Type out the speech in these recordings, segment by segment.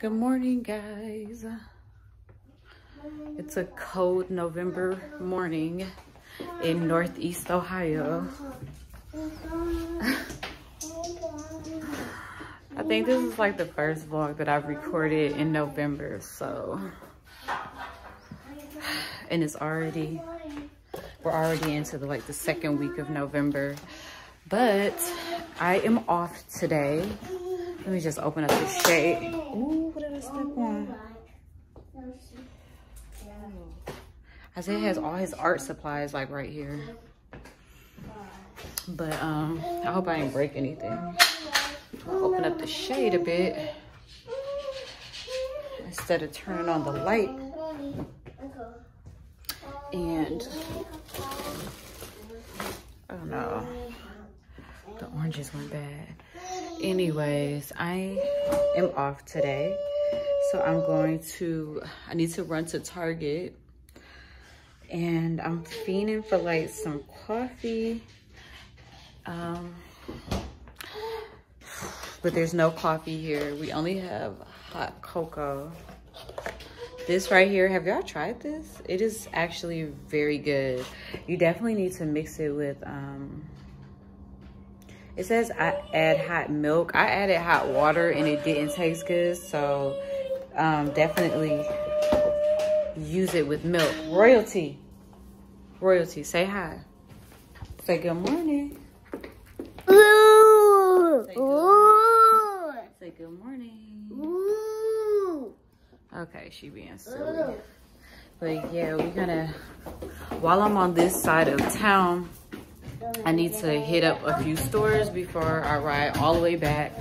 Good morning, guys. It's a cold November morning in Northeast Ohio. I think this is like the first vlog that I've recorded in November, so. And it's already, we're already into the like the second week of November. But I am off today. Let me just open up the shade. Ooh, step on? Isaiah has all his art supplies like right here. But um, I hope I didn't break anything. I'll open up the shade a bit instead of turning on the light. And oh no, the oranges went bad. Anyways, I am off today. So I'm going to, I need to run to Target and I'm fiending for like some coffee. Um, but there's no coffee here. We only have hot cocoa. This right here, have y'all tried this? It is actually very good. You definitely need to mix it with, um, it says I add hot milk. I added hot water and it didn't taste good. So um, definitely use it with milk. Royalty. Royalty, say hi. Say good morning. Ooh. Say good, Ooh. say good morning. Ooh. Okay, she being silly. But yeah, we're gonna, while I'm on this side of town, I need to hit up a few stores before I ride all the way back.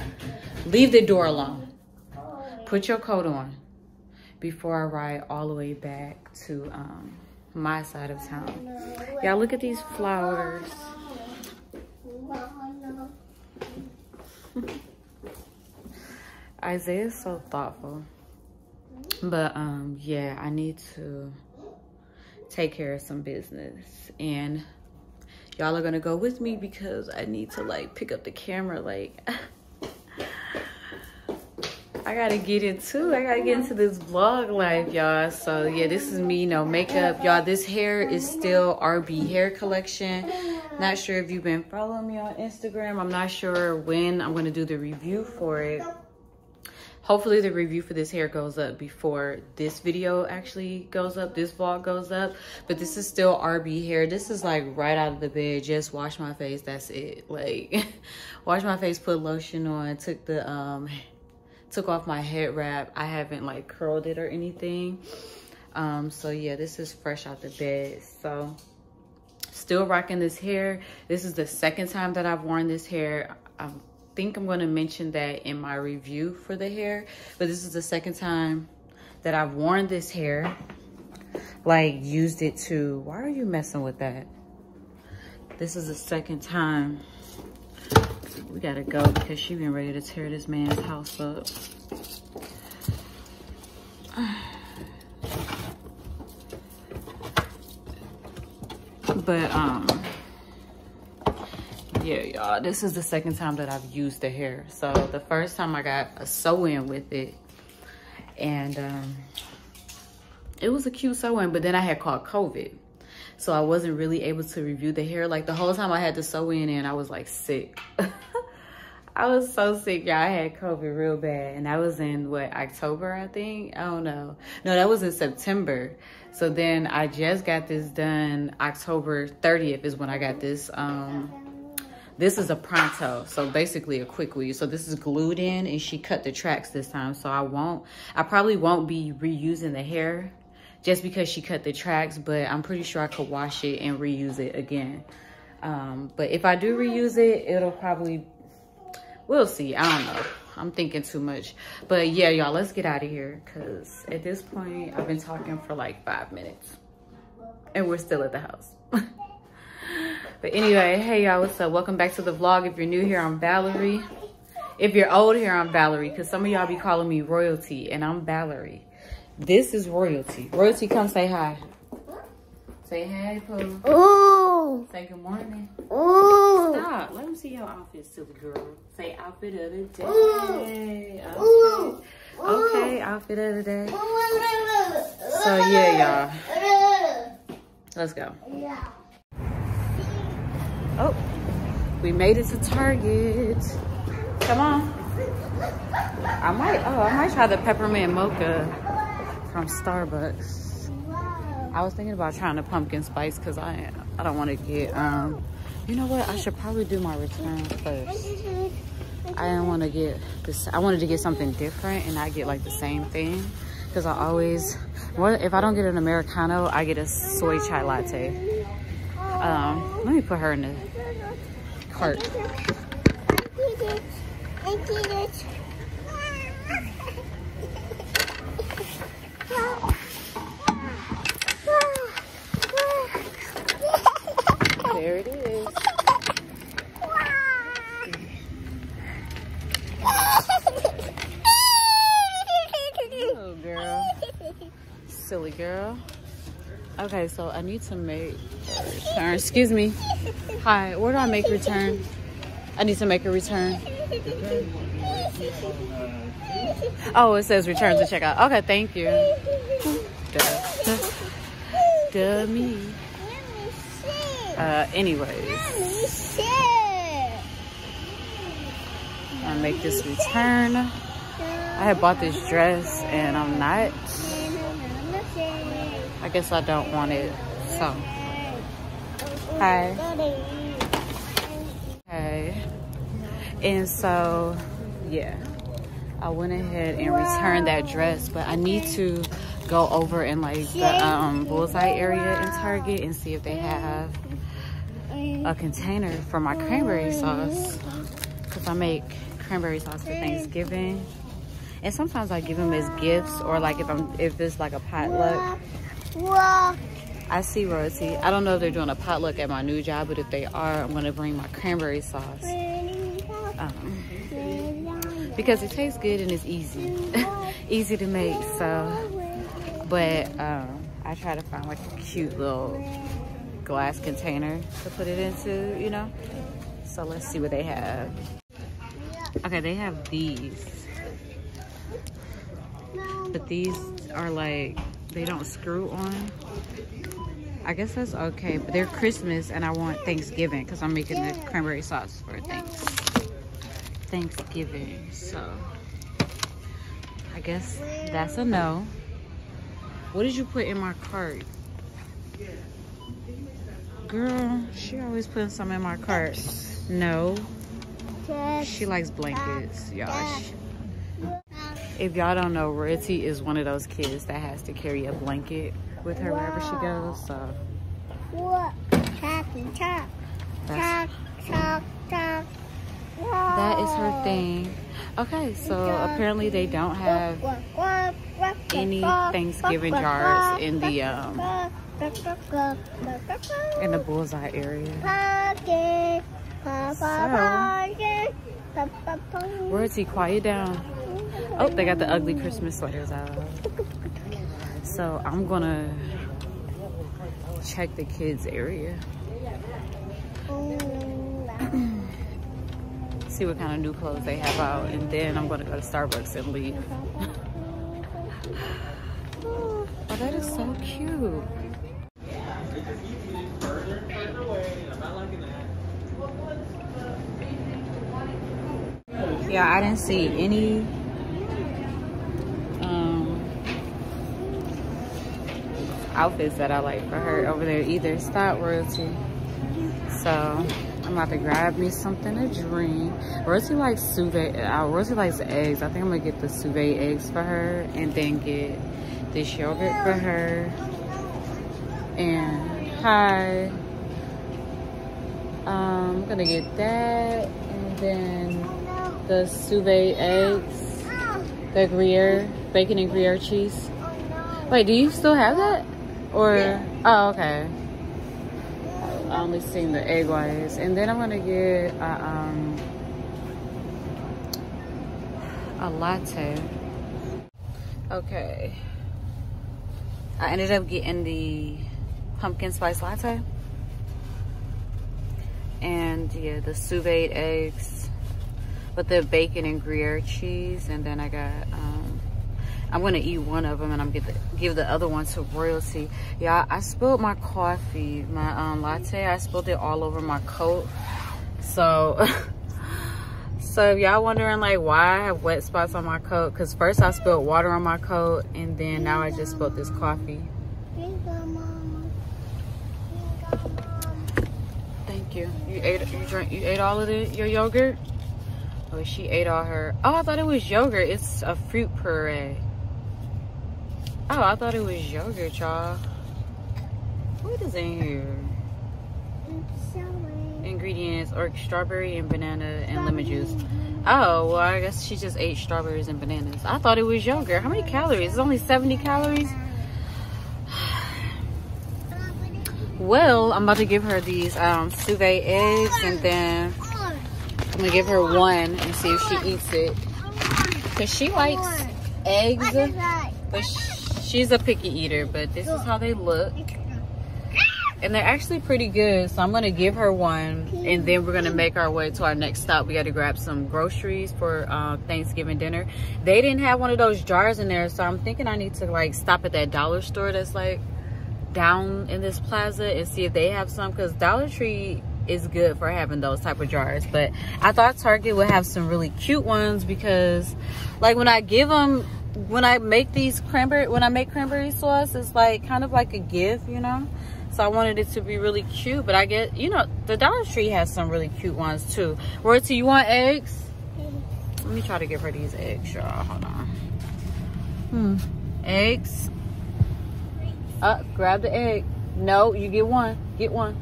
Leave the door alone. Put your coat on before I ride all the way back to um, my side of town. Y'all look at these flowers. Isaiah's so thoughtful. But um yeah, I need to take care of some business and y'all are gonna go with me because I need to like pick up the camera like I gotta get into I gotta get into this vlog life y'all. So yeah this is me no makeup. Y'all this hair is still RB hair collection. Not sure if you've been following me on Instagram. I'm not sure when I'm gonna do the review for it. Hopefully the review for this hair goes up before this video actually goes up this vlog goes up. But this is still rb hair. This is like right out of the bed. Just wash my face. That's it. Like wash my face put lotion on. Took the um took off my head wrap i haven't like curled it or anything um so yeah this is fresh out the bed so still rocking this hair this is the second time that i've worn this hair i'm think I'm going to mention that in my review for the hair. But this is the second time that I've worn this hair. Like, used it to... Why are you messing with that? This is the second time. We got to go because she been ready to tear this man's house up. But, um yeah y'all this is the second time that i've used the hair. So the first time i got a sew-in with it. And um it was a cute sew-in but then i had caught covid. So i wasn't really able to review the hair. Like the whole time i had the sew-in and i was like sick i was so sick y'all i had covid real bad and that was in what october i think i don't know no that was in september so then i just got this done october 30th is when i got this um this is a pronto, so basically a quick weave. So this is glued in and she cut the tracks this time. So I won't, I probably won't be reusing the hair just because she cut the tracks, but I'm pretty sure I could wash it and reuse it again. Um, but if I do reuse it, it'll probably, we'll see. I don't know. I'm thinking too much. But yeah, y'all, let's get out of here because at this point, I've been talking for like five minutes and we're still at the house. But anyway, hey y'all, what's up? Welcome back to the vlog. If you're new here, I'm Valerie. If you're old here, I'm Valerie, because some of y'all be calling me Royalty, and I'm Valerie. This is Royalty. Royalty, come say hi. Say hey, Pooh. Ooh. Say good morning. Ooh. Stop. Let me see your outfit, silly girl. Say outfit of the day. Ooh. Okay. Okay, outfit of the day. So yeah, y'all. Let's go. Yeah. Oh, we made it to Target. Come on. I might, oh, I might try the peppermint mocha from Starbucks. I was thinking about trying the pumpkin spice because I, I don't want to get, um, you know what? I should probably do my return first. I didn't want to get this. I wanted to get something different and not get like the same thing because I always, if I don't get an Americano, I get a soy chai latte. Um, let me put her in the cart. There it is. Oh, girl. Silly girl. Okay, so I need to make a return. Excuse me. Hi, where do I make return? I need to make a return. Oh, it says return to checkout. Okay, thank you. Me. Uh, anyways, I make this return. I had bought this dress and I'm not. I guess I don't want it. So, hi. Okay. And so, yeah. I went ahead and returned that dress, but I need to go over in like the um, bullseye area in Target and see if they have a container for my cranberry sauce because I make cranberry sauce for Thanksgiving. And sometimes I give them as gifts or like if I'm if it's like a potluck. I see Rosie. I don't know if they're doing a potluck at my new job, but if they are, I'm gonna bring my cranberry sauce. Um, because it tastes good and it's easy. easy to make, so. But um, I try to find like a cute little glass container to put it into, you know? So let's see what they have. Okay, they have these. But these are like, they don't screw on. I guess that's okay, but they're Christmas and I want Thanksgiving because I'm making the cranberry sauce for thanks Thanksgiving. So I guess that's a no. What did you put in my cart? Girl, she always putting some in my cart. No. She likes blankets, y'all. If y'all don't know, Royalty is one of those kids that has to carry a blanket with her wherever she goes. So What? Talk talk. Talk, talk, talk. that is her thing. Okay, so apparently they don't have any Thanksgiving jars in the um in the bullseye area. So, Royalty, quiet down. Oh, they got the ugly Christmas sweaters out. So I'm gonna check the kids area. See what kind of new clothes they have out, and then I'm gonna go to Starbucks and leave. oh, that is so cute. Yeah, I didn't see any um, outfits that I like for her over there either. Stop royalty. So I'm about to grab me something to drink. Rosie likes sous uh, Rosie likes eggs. I think I'm gonna get the sous eggs for her and then get this yogurt for her. And hi. Um, I'm gonna get that and then the sous eggs, the Gruyere, bacon and Gruyere cheese. Wait, do you still have that? Or, oh, okay. I only seen the egg whites. And then I'm gonna get a, um, a latte. Okay. I ended up getting the pumpkin spice latte. And yeah, the sous vide eggs with the bacon and Gruyere cheese. And then I got, um, I'm gonna eat one of them and I'm gonna give the other one to royalty. Yeah, I spilled my coffee, my um, latte. I spilled it all over my coat. So, so if y'all wondering like why I have wet spots on my coat, cause first I spilled water on my coat and then now I just spilled this coffee. Thank you. You ate you drank you ate all of it, your yogurt? Oh, she ate all her. Oh, I thought it was yogurt. It's a fruit puree. Oh, I thought it was yogurt, y'all. What is in here? Ingredients or strawberry and banana and lemon juice. Oh, well, I guess she just ate strawberries and bananas. I thought it was yogurt. How many calories? It's only 70 calories. Well, I'm about to give her these um, sous vide eggs and then I'm gonna give her one and see if she eats it. Cause she likes eggs, but she's a picky eater, but this is how they look. And they're actually pretty good. So I'm gonna give her one and then we're gonna make our way to our next stop. We gotta grab some groceries for uh, Thanksgiving dinner. They didn't have one of those jars in there. So I'm thinking I need to like stop at that dollar store that's like down in this plaza and see if they have some because Dollar Tree is good for having those type of jars but I thought Target would have some really cute ones because like when I give them when I make these cranberry when I make cranberry sauce it's like kind of like a gift you know so I wanted it to be really cute but I get you know the Dollar Tree has some really cute ones too Royalty you want eggs let me try to give her these eggs y'all hold on hmm eggs uh, grab the egg. No, you get one. Get one.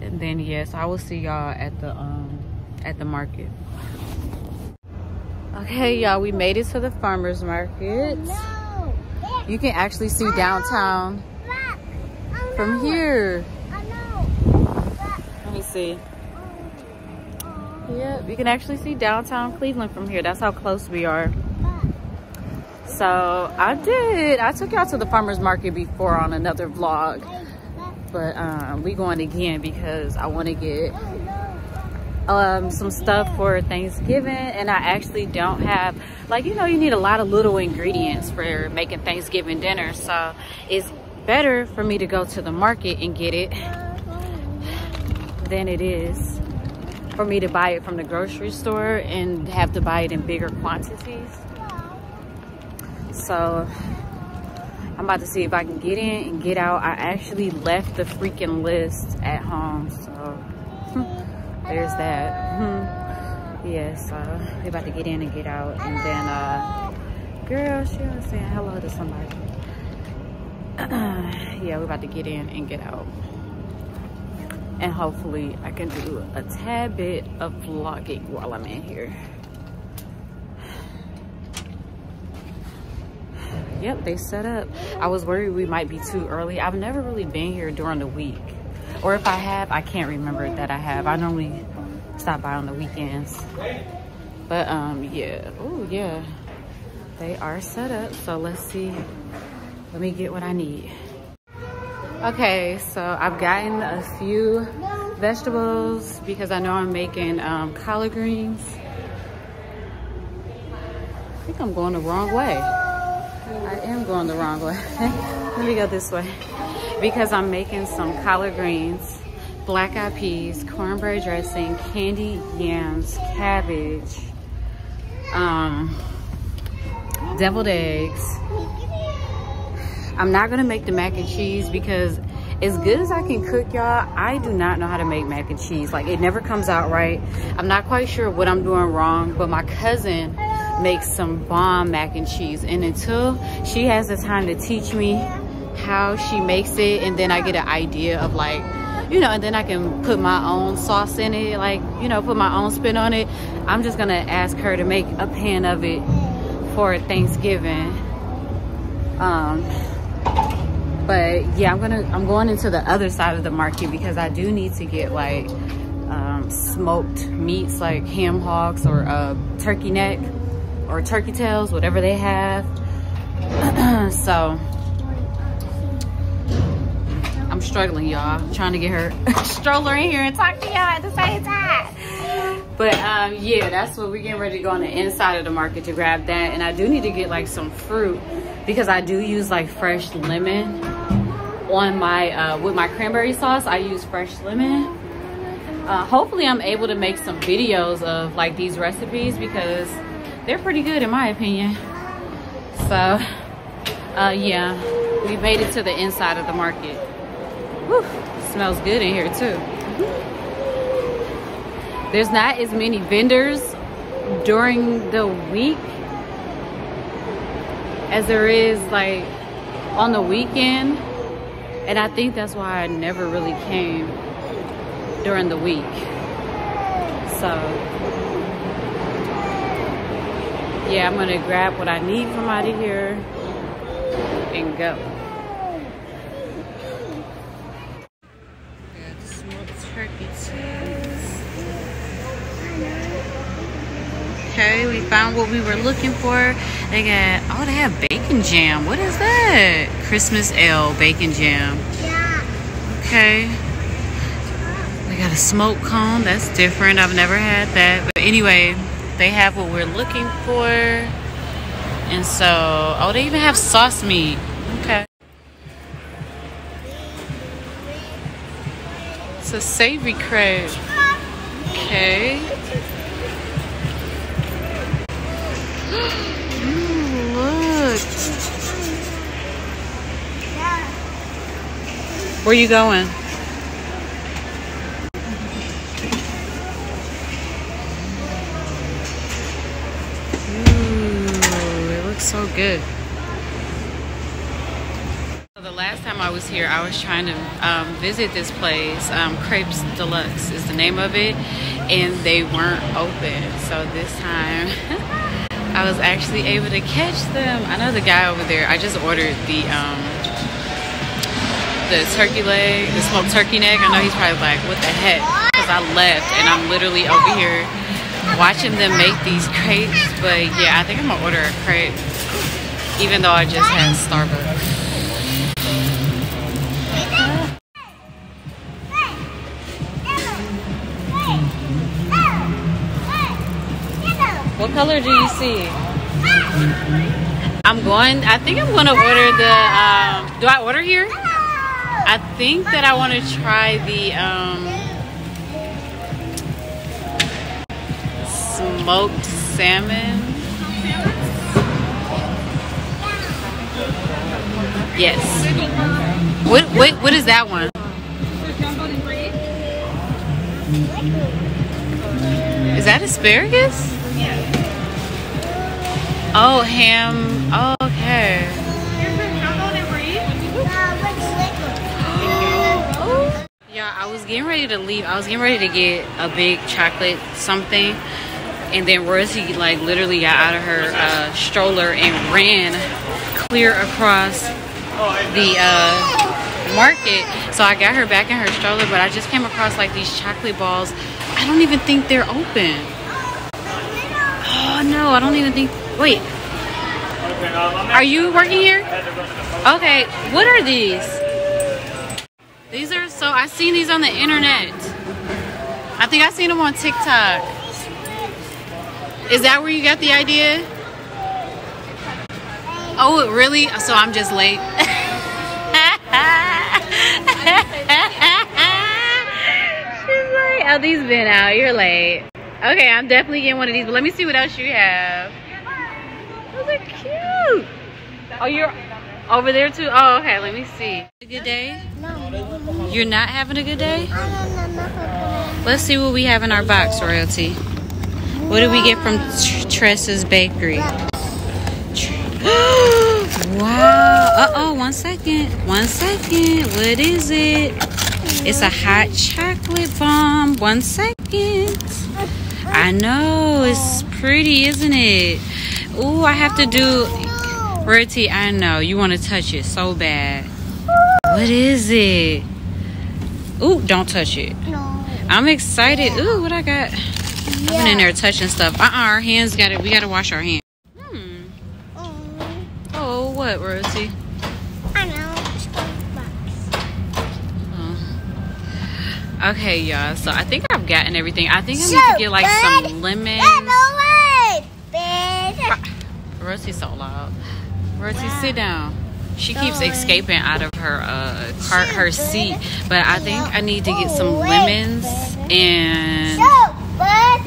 And then yes, I will see y'all at the um at the market. Okay, y'all, we made it to the farmers market. You can actually see downtown from here. Let me see. Yep, you can actually see downtown Cleveland from here. That's how close we are. So I did. I took y'all to the farmer's market before on another vlog. But um, we going again because I want to get um, some stuff for Thanksgiving. And I actually don't have, like, you know, you need a lot of little ingredients for making Thanksgiving dinner. So it's better for me to go to the market and get it than it is for me to buy it from the grocery store and have to buy it in bigger quantities. So I'm about to see if I can get in and get out. I actually left the freaking list at home. So there's that. Yes, so we're about to get in and get out. And then, uh, girl, she was saying hello to somebody. yeah, we're about to get in and get out. And hopefully I can do a tad bit of vlogging while I'm in here. Yep, they set up. I was worried we might be too early. I've never really been here during the week. Or if I have, I can't remember that I have. I normally stop by on the weekends. But um, yeah. Oh, yeah. They are set up. So let's see. Let me get what I need. Okay, so I've gotten a few vegetables because I know I'm making um, collard greens. I think I'm going the wrong way. I am going the wrong way. Let me go this way. Because I'm making some collard greens, black eyed peas, cornbread dressing, candied yams, cabbage, um, deviled eggs. I'm not gonna make the mac and cheese because as good as I can cook y'all, I do not know how to make mac and cheese. Like it never comes out right. I'm not quite sure what I'm doing wrong, but my cousin makes some bomb mac and cheese. And until she has the time to teach me how she makes it, and then I get an idea of like, you know, and then I can put my own sauce in it, like, you know, put my own spin on it. I'm just gonna ask her to make a pan of it for Thanksgiving. Um, but yeah, I'm gonna, I'm going into the other side of the market because I do need to get like um, smoked meats like ham hocks or uh, turkey neck or turkey tails, whatever they have. so Struggling, y'all. Trying to get her stroller in here and talk to y'all at the same time. But um, yeah, that's what we're getting ready to go on the inside of the market to grab that. And I do need to get like some fruit because I do use like fresh lemon on my, uh, with my cranberry sauce, I use fresh lemon. Uh, hopefully I'm able to make some videos of like these recipes because they're pretty good in my opinion. So, uh, yeah, we made it to the inside of the market. Whew, smells good in here too. There's not as many vendors during the week as there is like on the weekend. And I think that's why I never really came during the week. So, yeah, I'm gonna grab what I need from out of here and go. Found what we were looking for. They got, oh, they have bacon jam. What is that? Christmas ale bacon jam. Yeah. Okay. We got a smoke cone. That's different. I've never had that. But anyway, they have what we're looking for. And so, oh, they even have sauce meat. Okay. It's a savory crepe. Okay. Look. Where you going? Ooh, it looks so good. The last time I was here, I was trying to um, visit this place. Um, Crepes Deluxe is the name of it, and they weren't open. So this time, I was actually able to catch them. I know the guy over there. I just ordered the um, the turkey leg, the smoked turkey neck. I know he's probably like, "What the heck?" Because I left, and I'm literally over here watching them make these crepes. But yeah, I think I'm gonna order a crepe, even though I just had Starbucks. Color do you see? I'm going. I think I'm gonna order the. Um, do I order here? I think that I want to try the um, smoked salmon. Yes. What what what is that one? Is that asparagus? Oh, ham. Oh, okay. Yeah, I was getting ready to leave. I was getting ready to get a big chocolate something. And then Rosie, like, literally got out of her uh, stroller and ran clear across the uh, market. So I got her back in her stroller, but I just came across, like, these chocolate balls. I don't even think they're open. Oh, no, I don't even think. Wait. Are you working here? Okay, what are these? These are so I seen these on the internet. I think I seen them on TikTok. Is that where you got the idea? Oh, really? So I'm just late. She's like, oh, these been out. You're late. Okay, I'm definitely getting one of these, but let me see what else you have. Oh, you're over there too? Oh, okay. Let me see. A good day? No. You're not having a good day? Let's see what we have in our box, Royalty. What did we get from Tr- Tressa's Bakery? wow. Uh-oh, one second. One second. What is it? It's a hot chocolate bomb. One second. I know. It's pretty, isn't it? Ooh, I have to do... Royalty, I know. You want to touch it so bad. What is it? Ooh, don't touch it. No. I'm excited. Ooh, what I got? I've been in there touching stuff. Uh-uh, our hands got it. We got to wash our hands. Hmm. Mm, Oh, what, Rosie? I know. Oh. Okay, y'all. So I think I've gotten everything. I think I need to get like some lemon. Rosie's so loud. Rosie, sit down. She keeps escaping out of her uh car, her seat, but I think I need to get some lemons and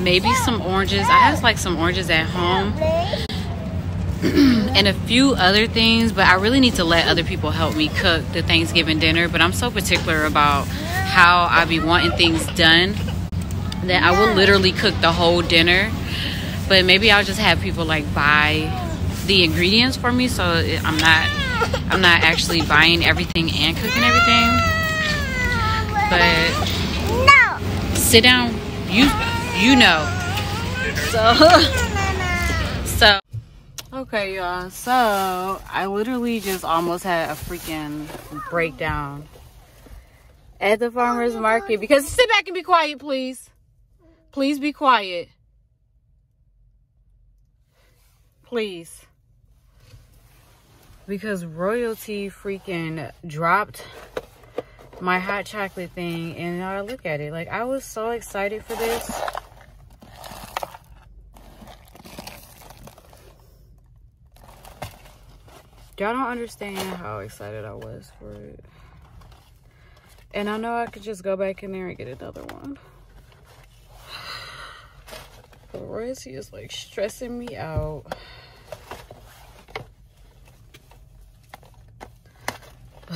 maybe some oranges. I have like some oranges at home and a few other things, but I really need to let other people help me cook the Thanksgiving dinner. But I'm so particular about how I be wanting things done that I will literally cook the whole dinner. But maybe I'll just have people like buy the ingredients for me so I'm not I'm not actually buying everything and cooking everything. But no. sit down. You you know. So so okay y'all. So I literally just almost had a freaking breakdown at the farmers market because sit back and be quiet please. Please be quiet. Please because royalty freaking dropped my hot chocolate thing and I look at it like I was so excited for this. Y'all don't understand how excited I was for it. And I know I could just go back in there and get another one. But royalty is like stressing me out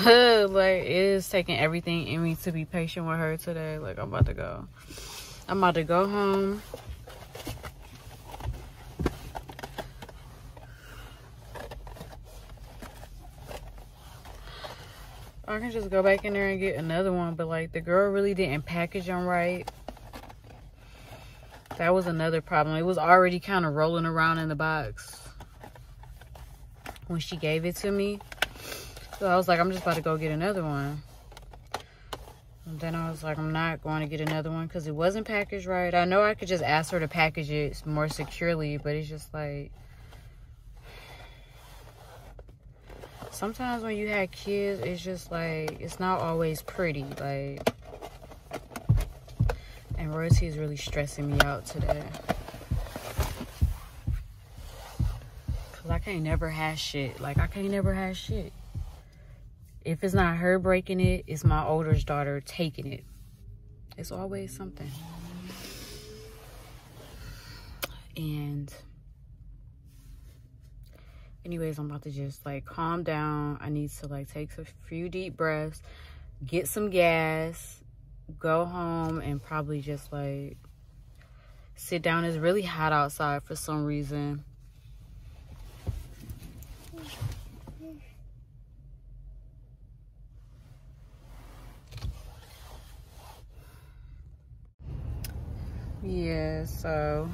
like it is taking everything in me to be patient with her today like i'm about to go i'm about to go home I can just go back in there and get another one, but like the girl really didn't package them right. That was another problem. It was already kind of rolling around in the box when she gave it to me. So I was like, I'm just about to go get another one. And then I was like, I'm not going to get another one because it wasn't packaged right. I know I could just ask her to package it more securely, but it's just like... Sometimes when you have kids, it's just like, it's not always pretty. Like, and Royalty is really stressing me out today. Cause I can't never have shit. Like, I can't never have shit. If it's not her breaking it, it's my oldest daughter taking it. It's always something. And anyways, I'm about to just like calm down. I need to like take a few deep breaths, get some gas, go home and probably just like sit down. It's really hot outside for some reason. Yeah so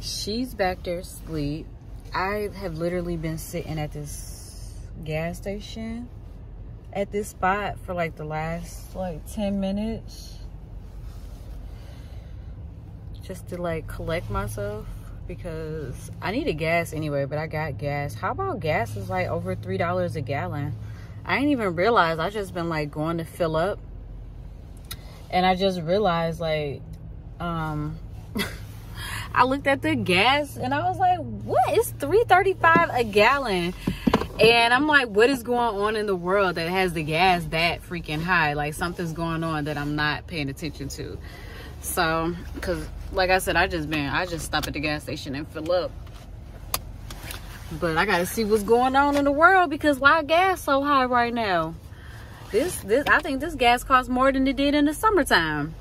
she's back there asleep i have literally been sitting at this gas station at this spot for like the last like 10 minutes just to like collect myself because I need needed gas anyway, but I got gas. How about gas is like over $3 a gallon? I didn't even realize. I just been like going to fill up. And I just realized like um I looked at the gas and I was like, what? It's 335 a gallon. And I'm like, what is going on in the world that has the gas that freaking high? Like something's going on that I'm not paying attention to. So, cause like I said, I just been, I just stop at the gas station and fill up. But I gotta see what's going on in the world because why gas so high right now? This, this, I think this gas costs more than it did in the summertime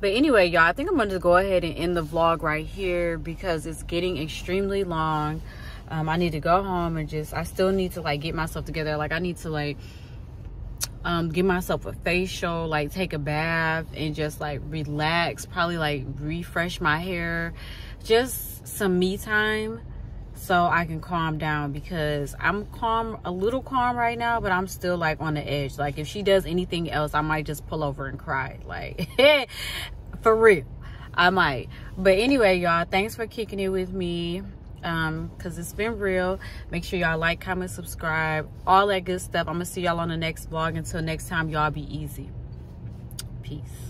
but anyway y'all i think i'm gonna just go ahead and end the vlog right here because it's getting extremely long. Um, i need to go home and just i still need to like get myself together. Like i need to like um, give myself a facial like take a bath and just like relax probably like refresh my hair. Just some me time so I can calm down because I'm calm, a little calm right now, but I'm still like on the edge. Like if she does anything else, I might just pull over and cry. Like for real, I might. But anyway, y'all, thanks for kicking it with me um because it's been real make sure y'all like comment subscribe all that good stuff i'm gonna see y'all on the next vlog until next time y'all be easy peace